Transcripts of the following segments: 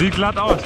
Sieht glatt aus.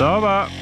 Sauber.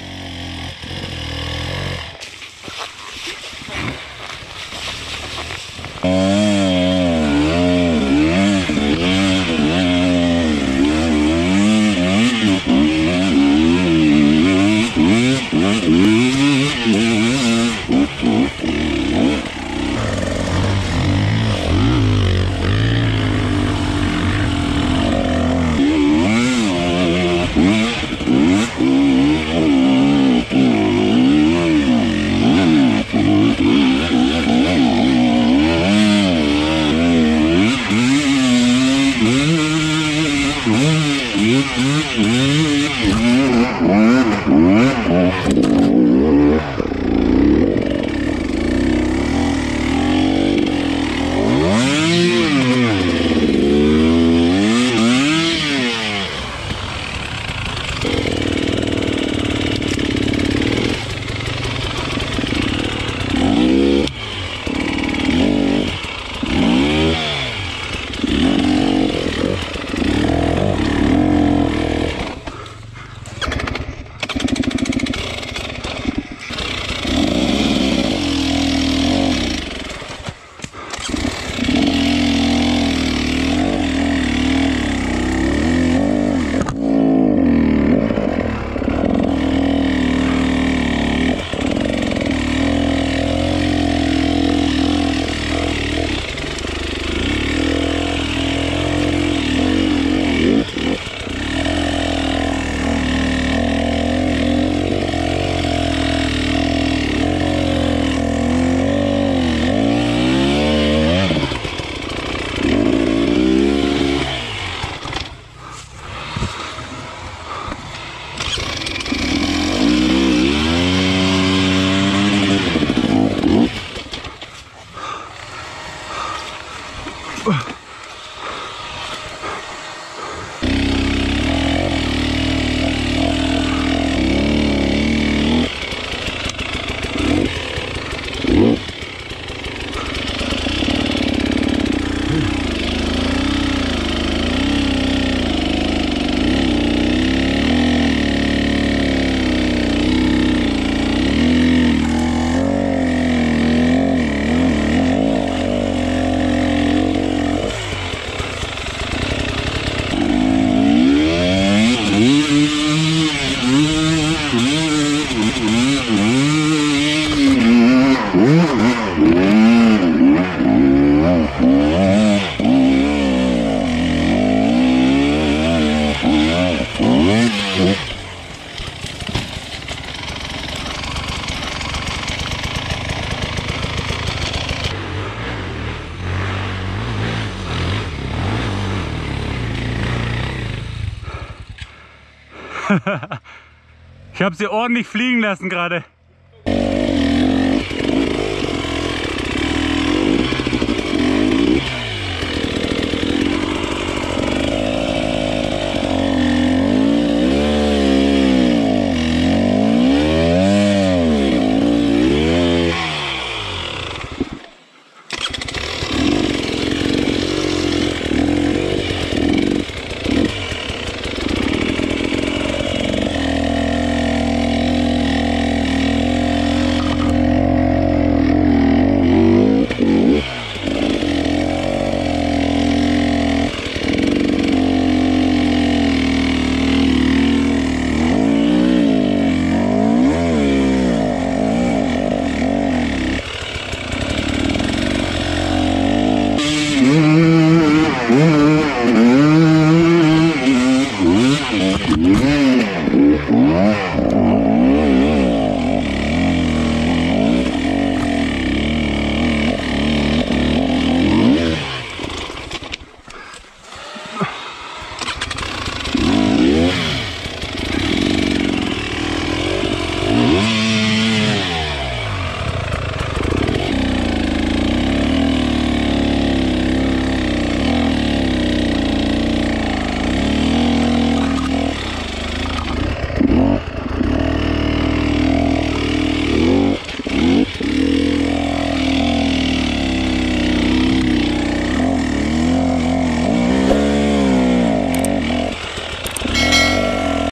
ich habe sie ordentlich fliegen lassen gerade.